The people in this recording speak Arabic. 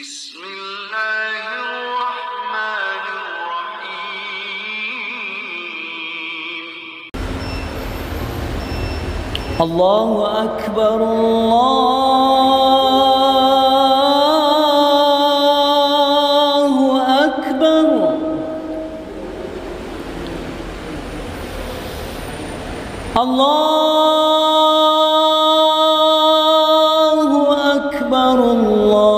بسم الله الرحمن الرحيم. الله أكبر الله أكبر الله أكبر الله